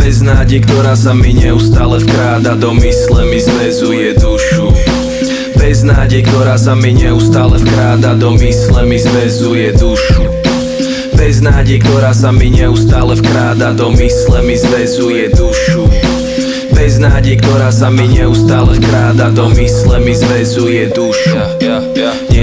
Beznádej, ktorá sa mi neustále vkráda Do mysle mi zväzuje dušu. Beznádej, ktorá sa mi neustále vkráda Do mysle mi zväzuje dušu. Beznádej, ktorá sa mi neustále vkráda Do mysle mi zväzuje dušu. Beznádej, ktorá sa mi neustále vkráda Do mysle mi zväzuje dušu. Yeah, yeah, yeah.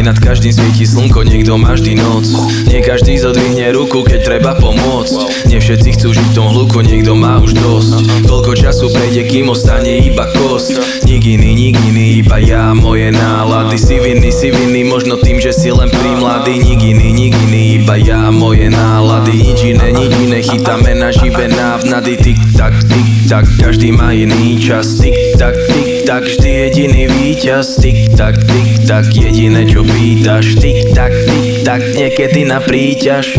Nad každým svieti slnko, niekto má vždy noc. Nie každý zodvihne ruku, keď treba pomôcť. Nie všetci chcú žiť v tom hluku, niekto má už dosť. Koľko času prejde, kým ostane iba kost Nik iný, nik iný, iba ja, moje nálady. Si vinný, si vinný, možno tým, že si len mladý Nik iný, nik iný, iba ja, moje nálady. Nič iné, nič iné, chytáme na živé návnady. Tik tak, tik tak, každý má iný čas. Tik tak, tik tak, vždy jediný víťaz. Tik tak, tik tak, jediné čo pýtaš. Tik tak, tik tak, niekedy na príťaž